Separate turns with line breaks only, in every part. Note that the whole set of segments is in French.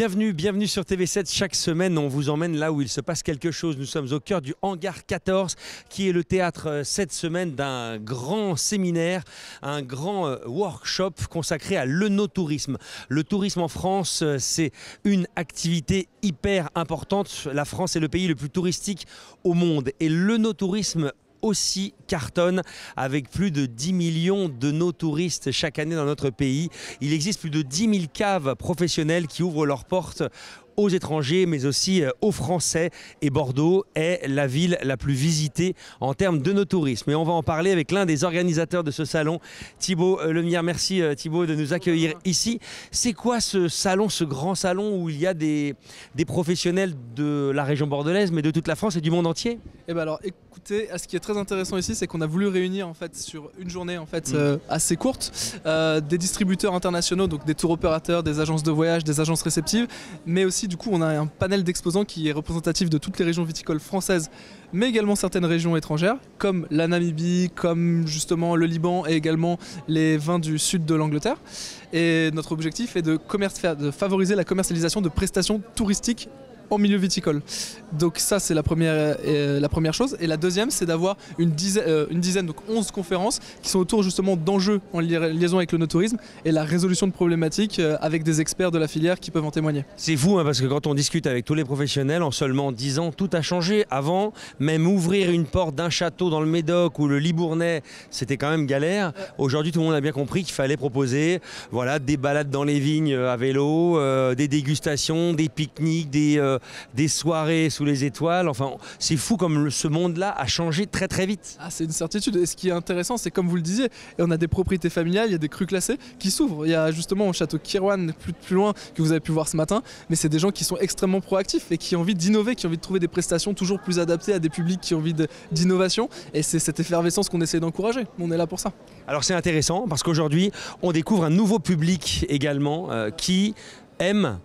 Bienvenue, bienvenue sur TV7. Chaque semaine, on vous emmène là où il se passe quelque chose. Nous sommes au cœur du Hangar 14, qui est le théâtre euh, cette semaine d'un grand séminaire, un grand euh, workshop consacré à l'œnotourisme. Le tourisme en France, euh, c'est une activité hyper importante. La France est le pays le plus touristique au monde. Et l'œnotourisme aussi cartonne avec plus de 10 millions de nos touristes chaque année dans notre pays. Il existe plus de 10 000 caves professionnelles qui ouvrent leurs portes aux étrangers, mais aussi euh, aux Français. Et Bordeaux est la ville la plus visitée en termes de nos tourismes. Et on va en parler avec l'un des organisateurs de ce salon, Thibaut euh, Lemire. Merci euh, Thibaut de nous accueillir ici. C'est quoi ce salon, ce grand salon où il y a des, des professionnels de la région bordelaise, mais de toute la France et du monde entier?
Eh ben alors, écoutez, ce qui est très intéressant ici, c'est qu'on a voulu réunir en fait sur une journée en fait euh, assez courte euh, des distributeurs internationaux, donc des tours opérateurs, des agences de voyage, des agences réceptives, mais aussi du coup on a un panel d'exposants qui est représentatif de toutes les régions viticoles françaises, mais également certaines régions étrangères, comme la Namibie, comme justement le Liban et également les vins du sud de l'Angleterre. Et notre objectif est de, favoriser la commercialisation de prestations touristiques en milieu viticole. Donc ça c'est la première, euh, la première chose. Et la deuxième c'est d'avoir une dizaine, euh, une dizaine, donc 11 conférences qui sont autour justement d'enjeux en li- liaison avec le no-tourisme et la résolution de problématiques euh, avec des experts de la filière qui peuvent en témoigner.
C'est fou hein, parce que quand on discute avec tous les professionnels, en seulement 10 ans, tout a changé. Avant, même ouvrir une porte d'un château dans le Médoc ou le Libournais, c'était quand même galère. Aujourd'hui, tout le monde a bien compris qu'il fallait proposer voilà, des balades dans les vignes à vélo, des dégustations, des pique-niques, des, des soirées sous les étoiles. Enfin, c'est fou comme le- ce monde-là a changé très très vite.
Ah, c'est une certitude. Et ce qui est intéressant, c'est comme vous le disiez, on a des propriétés familiales, il y a des crus classés qui s'ouvrent. Il y a justement au château Kirwan, plus, plus loin, que vous avez pu voir ce matin, mais c'est des gens qui sont extrêmement proactifs et qui ont envie d'innover, qui ont envie de trouver des prestations toujours plus adaptées à des publics qui ont envie d'innovation. Et c'est cette effervescence qu'on essaie d'encourager. On est là pour ça.
Alors c'est intéressant parce qu'aujourd'hui, on découvre un nouveau public également euh, qui aime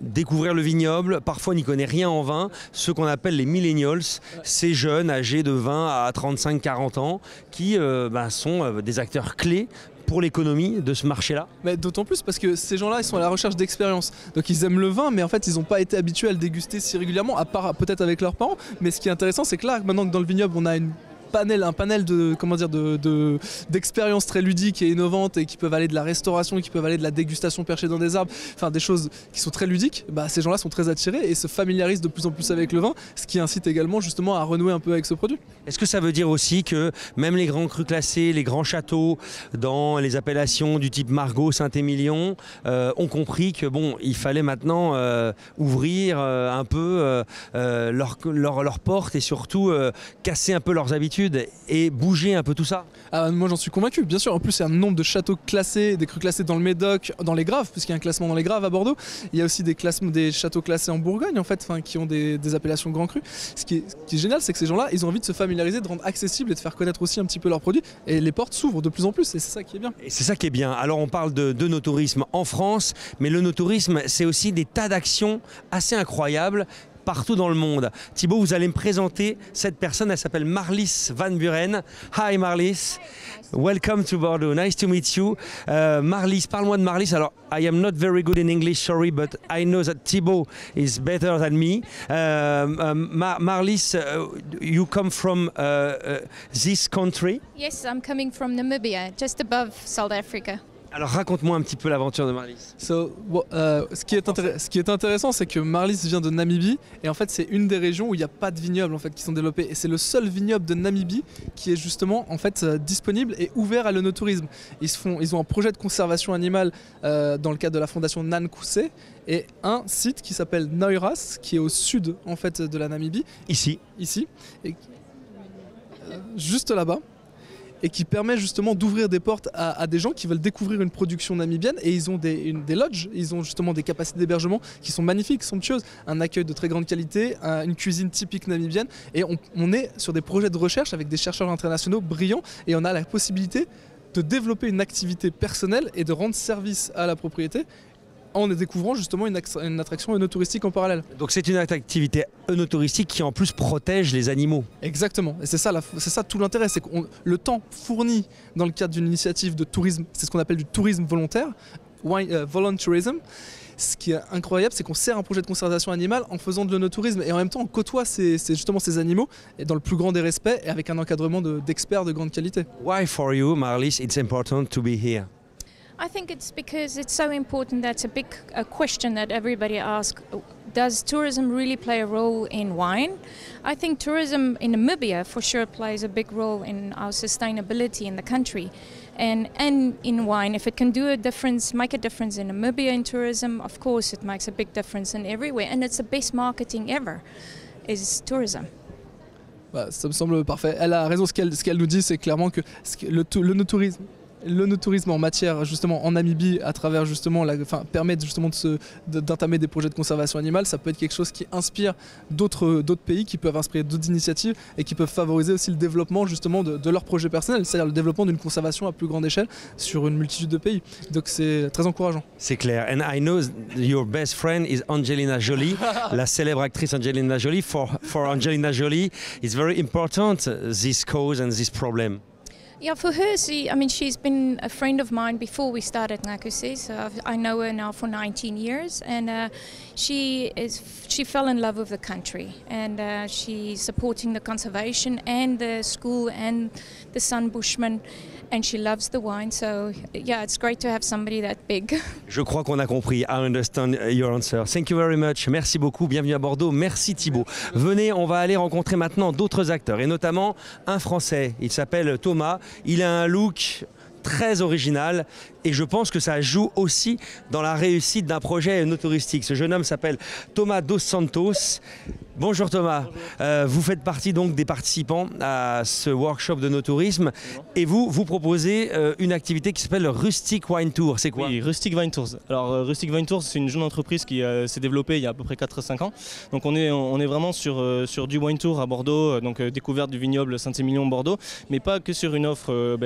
découvrir le vignoble, parfois n'y connaît rien en vin, ceux qu'on appelle les millennials, ces jeunes âgés de 20 à 35-40 ans qui euh, bah, sont euh, des acteurs clés pour l'économie de ce marché-là.
D'autant plus parce que ces gens-là, ils sont à la recherche d'expérience. Donc ils aiment le vin, mais en fait, ils n'ont pas été habitués à le déguster si régulièrement, à part peut-être avec leurs parents. Mais ce qui est intéressant, c'est que là, maintenant que dans le vignoble, on a une panel, un panel de comment dire de, de- d'expériences très ludiques et innovantes et qui peuvent aller de la restauration, qui peuvent aller de la dégustation perchée dans des arbres, enfin des choses qui sont très ludiques. Bah, ces gens-là sont très attirés et se familiarisent de plus en plus avec le vin, ce qui incite également justement à renouer un peu avec ce produit.
Est-ce que ça veut dire aussi que même les grands crus classés, les grands châteaux dans les appellations du type Margaux, Saint-Émilion euh, ont compris que bon, il fallait maintenant euh, ouvrir euh, un peu leurs leur, portes et surtout casser un peu leurs habitudes et bouger un peu tout ça?
Ah, moi j'en suis convaincu, bien sûr. En plus, il y a un nombre de châteaux classés, des crus classés dans le Médoc, dans les Graves, puisqu'il y a un classement dans les Graves à Bordeaux. Il y a aussi des, classements, des châteaux classés en Bourgogne, en fait, qui ont des, des appellations grands crus. Ce qui est, ce qui est génial, c'est que ces gens-là, ils ont envie de se familiariser, de rendre accessible et de faire connaître aussi un petit peu leurs produits. Et les portes s'ouvrent de plus en plus, et c'est ça qui est bien.
Et c'est ça qui est bien. Alors on parle de, de nos tourisme en France, mais le no-tourisme, c'est aussi des tas d'actions assez incroyables partout dans le monde. Thibaut, vous allez me présenter cette personne, elle s'appelle Marlis Van Buren. Hi Marlis, welcome to Bordeaux, nice to meet you. Euh, Marlis, parle-moi de Marlis. Alors, I am not very good in English, sorry, but I know that Thibaut is better than me. Um, um, Mar- Marlis, uh, you come from uh, uh, this country?
Yes, I'm coming from Namibia, just above South Africa.
Alors raconte-moi un petit peu l'aventure de Marlis.
So, euh, ce, qui est intér- ce qui est intéressant, c'est que Marlis vient de Namibie, et en fait, c'est une des régions où il n'y a pas de vignobles en fait, qui sont développés. Et c'est le seul vignoble de Namibie qui est justement en fait, euh, disponible et ouvert à l'onotourisme. Ils, se font, ils ont un projet de conservation animale euh, dans le cadre de la fondation Nankoussé, et un site qui s'appelle Noiras, qui est au sud en fait, de la Namibie,
Ici.
ici, et, juste là-bas, et qui permet justement d'ouvrir des portes à, des gens qui veulent découvrir une production namibienne. Et ils ont des, lodges, ils ont justement des capacités d'hébergement qui sont magnifiques, somptueuses, un accueil de très grande qualité, un- une cuisine typique namibienne. Et on est sur des projets de recherche avec des chercheurs internationaux brillants, et on a la possibilité de développer une activité personnelle et de rendre service à la propriété en découvrant justement une, une attraction œnotouristique en parallèle.
Donc c'est une activité œnotouristique qui en plus protège les animaux.
Exactement, et c'est ça, la- c'est ça tout l'intérêt, c'est que le temps fourni dans le cadre d'une initiative de tourisme, c'est ce qu'on appelle du tourisme volontaire, euh, volunteerism, ce qui est incroyable, c'est qu'on sert un projet de conservation animale en faisant de l'onotourisme et en même temps on côtoie ces, ces- justement ces animaux et dans le plus grand des respects et avec un encadrement de- d'experts de, grande qualité.
Why for you, Marlis, it's important to be here?
I think it's because it's so important. That's a big uh, question that everybody asks. Does tourism really play a role in wine? I think tourism in Namibia for sure plays a big role in our sustainability in the country. And, and in wine, if it can do a difference, make a difference in Namibia in tourism, of course it makes a big difference in everywhere. And it's the best marketing ever, is tourism.
Bah, ça me semble parfait. Elle a raison, ce qu'elle qu'elle nous dit, c'est clairement que ce que- le, tou- l'onotourisme l'onotourisme en matière justement en Namibie à travers justement la, enfin, permettre justement de se- de- d'entamer des projets de conservation animale ça peut être quelque chose qui inspire d'autres pays qui peuvent inspirer d'autres initiatives et qui peuvent favoriser aussi le développement justement de, de leurs projets personnels c'est-à-dire le développement d'une conservation à plus grande échelle sur une multitude de pays donc c'est très encourageant
C'est clair. And I know your best friend is Angelina Jolie, la célèbre actrice Angelina Jolie. For, for Angelina Jolie, it's very important uh, this cause and this problem.
Yeah, for her, she, I mean, she's been a friend of mine before we started Nakuse, so I've, I know her now for 19 years, and uh, she is she fell in love with the country, and uh, she's supporting the conservation and the school and the Sun Bushmen, and she loves the wine. So yeah, it's great to have somebody that big.
Je crois qu'on a compris. I understand your answer. Thank you very much. Merci beaucoup. Bienvenue à Bordeaux. Merci Thibaut. Venez, on va aller rencontrer maintenant d'autres acteurs et notamment un Français. Il s'appelle Thomas. Il a un look très original et je pense que ça joue aussi dans la réussite d'un projet no touristique. Ce jeune homme s'appelle Thomas Dos Santos. Bonjour Thomas, Euh, vous faites partie donc des participants à ce workshop de no tourisme et vous, vous proposez euh, une activité qui s'appelle le Rustic Wine Tour. C'est quoi?
Oui, Rustic Vine Tours. Alors euh, Rustic Vine Tours, c'est une jeune entreprise qui euh, s'est développée il y a à peu près 4-5 ans. Donc on est, on est vraiment sur, sur du wine tour à Bordeaux, donc découverte du vignoble Saint-Émilion Bordeaux, mais pas que sur une offre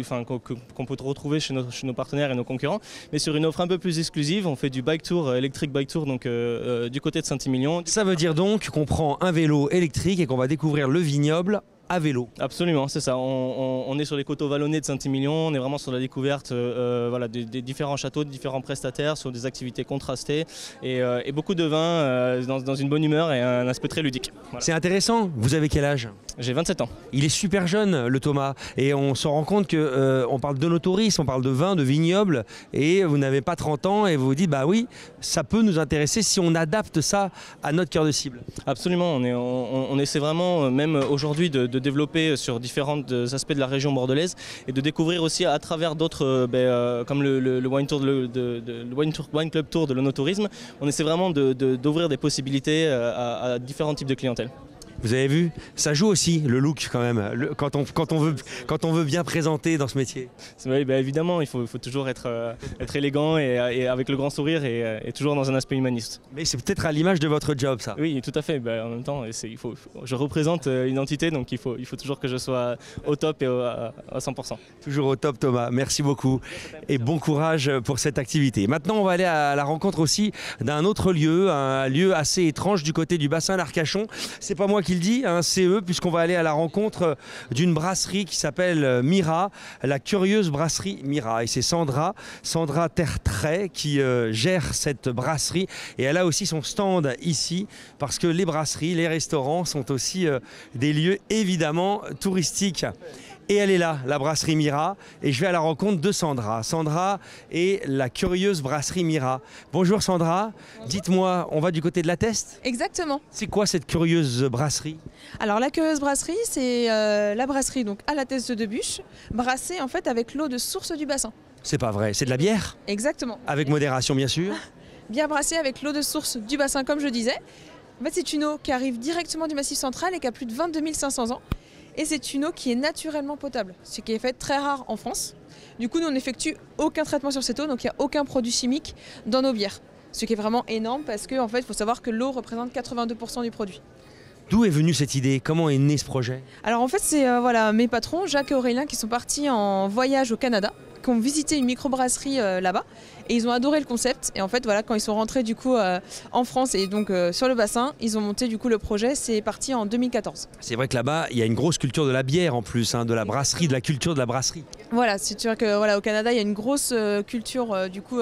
enfin, qu'on peut retrouver chez nos, chez nos partenaires et nos concurrents, mais sur une offre un peu plus exclusive. On fait du bike tour, électrique bike tour, donc du côté de Saint-Émilion.
Ça veut dire donc qu'on prend un vélo électrique et qu'on va découvrir le vignoble à vélo.
Absolument, c'est ça. On, on- on est sur les coteaux vallonnés de Saint-Émilion, on est vraiment sur la découverte euh, euh, voilà, des, des différents châteaux, de différents prestataires, sur des activités contrastées et, euh, et beaucoup de vin euh, dans, dans une bonne humeur et un aspect très ludique. Voilà.
C'est intéressant. Vous avez quel âge?
J'ai 27 ans.
Il est super jeune, le Thomas, et on se rend compte que on parle de nos touristes, on parle de vin, de vignoble, et vous n'avez pas 30 ans et vous vous dites bah oui, ça peut nous intéresser si on adapte ça à notre cœur de cible.
Absolument, on, est, on, on essaie vraiment, même aujourd'hui, de, de développer sur différents euh, aspects de la région bordelaise et de découvrir aussi à travers d'autres, euh, ben, euh, comme le, Wine de, de- de- Club Tour de l'onotourisme, on essaie vraiment de- de- d'ouvrir des possibilités euh, à différents types de clientèle.
Vous avez vu Ça joue aussi le look quand même, le- quand, on, quand, on veut, quand on veut bien présenter dans ce métier.
Oui, bah, évidemment, il faut, toujours être, euh, être élégant et, et avec le grand sourire et, euh, et toujours dans un aspect humaniste.
Mais c'est peut-être à l'image de votre job ça.
Oui, tout à fait. Bah, en même temps, il faut, je représente euh, une entité, donc il faut, il faut toujours que je sois au top et au- à, à 100%.
Toujours au top Thomas, merci beaucoup et bon courage pour cette activité. Maintenant on va aller à la rencontre aussi d'un autre lieu, un lieu assez étrange du côté du bassin d'Arcachon. C'est pas moi qui le dis, hein, c'est puisqu'on va aller à la rencontre d'une brasserie qui s'appelle Mira, la curieuse brasserie Mira. Et c'est Sandra, Sandra Tertrais qui euh, gère cette brasserie et elle a aussi son stand ici parce que les brasseries, les restaurants sont aussi euh, des lieux évidemment touristiques. Et elle est là, la brasserie Mira, et je vais à la rencontre de Sandra. Sandra est la curieuse brasserie Mira. Bonjour Sandra, dites-moi, on va du côté de la Teste?
Exactement.
C'est quoi cette curieuse brasserie?
Alors la curieuse brasserie, c'est euh, la brasserie donc à la teste de bûche, brassée en fait avec l'eau de source du bassin.
C'est pas vrai, c'est de la bière?
Exactement.
Avec modération bien sûr.
Bien brassée avec l'eau de source du bassin comme je disais. En fait c'est une eau qui arrive directement du massif central et qui a plus de 22 500 ans. Et c'est une eau qui est naturellement potable, ce qui est fait très rare en France. Du coup nous on n'effectue aucun traitement sur cette eau, donc il n'y a aucun produit chimique dans nos bières. Ce qui est vraiment énorme parce qu'en en fait il faut savoir que l'eau représente 82% du produit.
D'où est venue cette idée? Comment est né ce projet?
Alors en fait, c'est euh, voilà, mes patrons, Jacques et Aurélien, qui sont partis en voyage au Canada, qui ont visité une microbrasserie euh, là-bas, et ils ont adoré le concept. Et en fait, voilà, quand ils sont rentrés du coup euh, en France et donc euh, sur le bassin, ils ont monté du coup le projet. C'est parti en 2014.
C'est vrai que là-bas, il y a une grosse culture de la bière en plus, hein, de la brasserie, de la culture de la brasserie.
Voilà, c'est sûr que voilà, au Canada, il y a une grosse culture du coup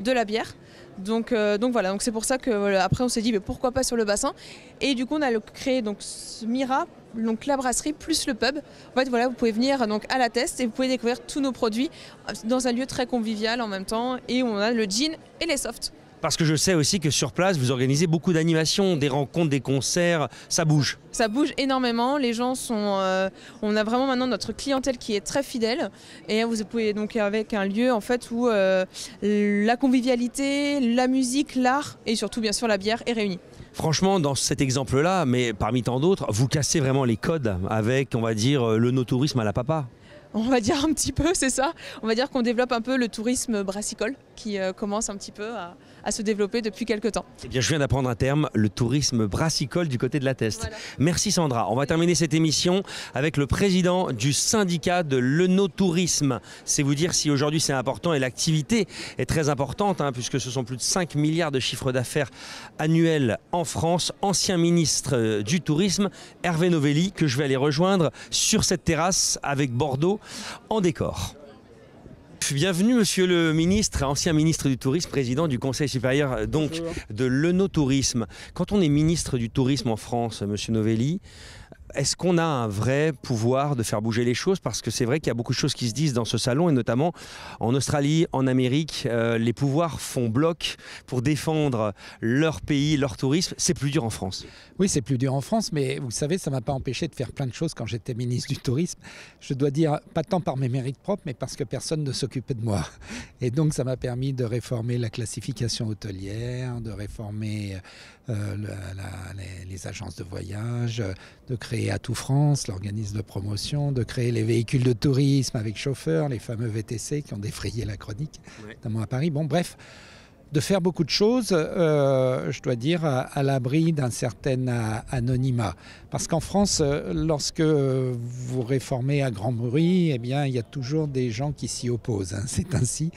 de la bière. Donc, euh, donc voilà, donc c'est pour ça que voilà, après on s'est dit mais pourquoi pas sur le bassin et du coup on a créé donc ce Mira, donc la brasserie plus le pub. En fait voilà, vous pouvez venir donc à la test et vous pouvez découvrir tous nos produits euh, dans un lieu très convivial en même temps et on a le gin et les softs.
Parce que je sais aussi que sur place, vous organisez beaucoup d'animations, des rencontres, des concerts, ça bouge.
Ça bouge énormément, les gens sont. euh, on a vraiment maintenant notre clientèle qui est très fidèle et vous pouvez donc avec un lieu en fait où euh, la convivialité, la musique, l'art et surtout bien sûr la bière est réunie.
Franchement, dans cet exemple-là, mais parmi tant d'autres, vous cassez vraiment les codes avec, on va dire, le no-tourisme à la papa.
On va dire un petit peu, c'est ça. On va dire qu'on développe un peu le tourisme brassicole qui euh, commence un petit peu à, à se développer depuis quelques temps.
Eh bien, je viens d'apprendre un terme, le tourisme brassicole du côté de la Teste.
Voilà.
Merci Sandra. On va terminer cette émission avec le président du syndicat de l'enotourisme. C'est vous dire si aujourd'hui c'est important et l'activité est très importante, hein, puisque ce sont plus de 5 milliards de chiffres d'affaires annuels en France. Ancien ministre euh, du Tourisme, Hervé Novelli, que je vais aller rejoindre sur cette terrasse avec Bordeaux en décor. Bienvenue Monsieur le ministre, ancien ministre du Tourisme, président du Conseil supérieur donc de l'enotourisme. Quand on est ministre du Tourisme en France, Monsieur Novelli, est-ce qu'on a un vrai pouvoir de faire bouger les choses? Parce que c'est vrai qu'il y a beaucoup de choses qui se disent dans ce salon, et notamment en Australie, en Amérique, euh, les pouvoirs font bloc pour défendre leur pays, leur tourisme. C'est plus dur en France.
Oui, c'est plus dur en France, mais vous savez, ça ne m'a pas empêché de faire plein de choses quand j'étais ministre du Tourisme. Je dois dire, pas tant par mes mérites propres, mais parce que personne ne s'occupait de moi. Et donc, ça m'a permis de réformer la classification hôtelière, de réformer euh, les, les agences de voyage, de créer Atout France, l'organisme de promotion, de créer les véhicules de tourisme avec chauffeur, les fameux VTC qui ont défrayé la chronique,
Ouais.
notamment à Paris. Bon, bref de faire beaucoup de choses, euh, je dois dire, à, à l'abri d'un certain anonymat. Parce qu'en France, euh, lorsque vous réformez à grand bruit, eh bien, il y a toujours des gens qui s'y opposent. hein. C'est ainsi.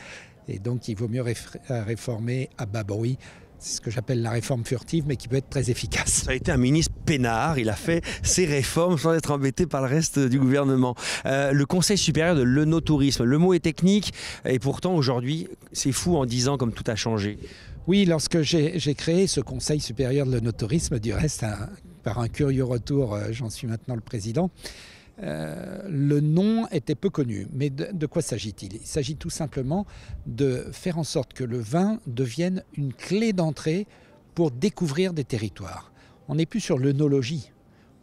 Et donc, il vaut mieux réf- réformer à bas bruit. C'est ce que j'appelle la réforme furtive, mais qui peut être très efficace.
Ça a été un ministre peinard, il a fait ses réformes sans être embêté par le reste du gouvernement. Euh, le Conseil supérieur de l'enotourisme, le mot est technique, et pourtant aujourd'hui, c'est fou en 10 ans comme tout a changé.
Oui, lorsque j'ai créé ce Conseil supérieur de l'onotourisme, du reste, un- par un curieux retour, euh, j'en suis maintenant le président, euh, le nom était peu connu. Mais de, quoi s'agit-il? Il s'agit tout simplement de faire en sorte que le vin devienne une clé d'entrée pour découvrir des territoires. On n'est plus sur l'œnologie.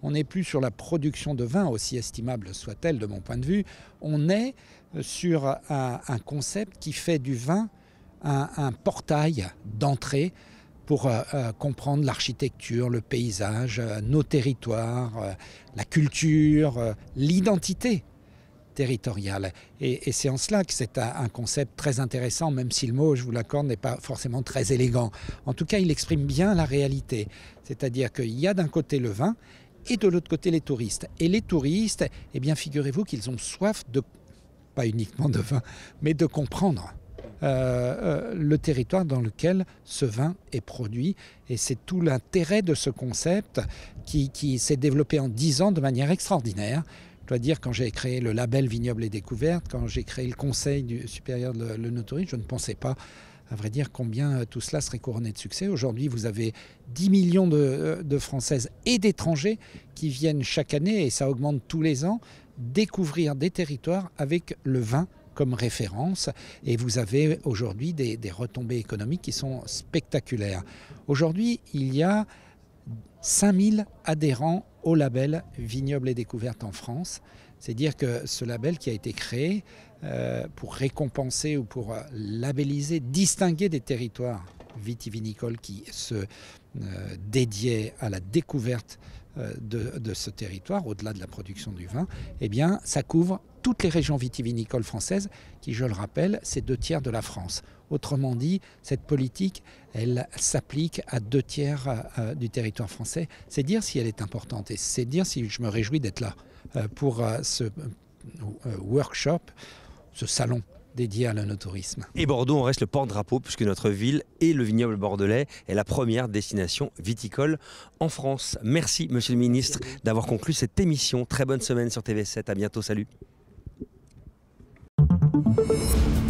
On n'est plus sur la production de vin, aussi estimable soit-elle de mon point de vue. On est sur un, concept qui fait du vin un portail d'entrée pour euh, euh, comprendre l'architecture, le paysage, euh, nos territoires, la culture, l'identité territoriale. Et, et c'est en cela que c'est un, un concept très intéressant, même si le mot, je vous l'accorde, n'est pas forcément très élégant. En tout cas, il exprime bien la réalité. C'est-à-dire qu'il y a d'un côté le vin et de l'autre côté les touristes. Et les touristes, eh bien, figurez-vous qu'ils ont soif de, pas uniquement de vin, mais de comprendre euh, euh, le territoire dans lequel ce vin est produit. Et c'est tout l'intérêt de ce concept qui, s'est développé en dix ans de manière extraordinaire. Je dois dire, quand j'ai créé le label Vignoble et Découverte, quand j'ai créé le Conseil du supérieur de l'œnotourisme, je ne pensais pas, à vrai dire, combien euh, tout cela serait couronné de succès. Aujourd'hui, vous avez 10 millions de, de Françaises et d'étrangers qui viennent chaque année, et ça augmente tous les ans, découvrir des territoires avec le vin comme référence. Et vous avez aujourd'hui des, retombées économiques qui sont spectaculaires. Aujourd'hui, il y a 5000 adhérents au label Vignoble et Découverte en France. C'est dire que ce label qui a été créé euh, pour récompenser ou pour labelliser, distinguer des territoires vitivinicoles qui se euh, dédiaient à la découverte euh, de, de ce territoire, au-delà de la production du vin, eh bien, ça couvre toutes les régions vitivinicoles françaises, qui, je le rappelle, c'est deux tiers de la France. Autrement dit, cette politique, elle s'applique à deux tiers euh, du territoire français. C'est dire si elle est importante et c'est dire si je me réjouis d'être là euh, pour euh, ce workshop, ce salon dédié à l'onotourisme.
Et Bordeaux, on reste le porte-drapeau, puisque notre ville et le vignoble bordelais est la première destination viticole en France. Merci, monsieur le ministre, d'avoir conclu cette émission. Très bonne semaine sur TV7. À bientôt. Salut. Thank you.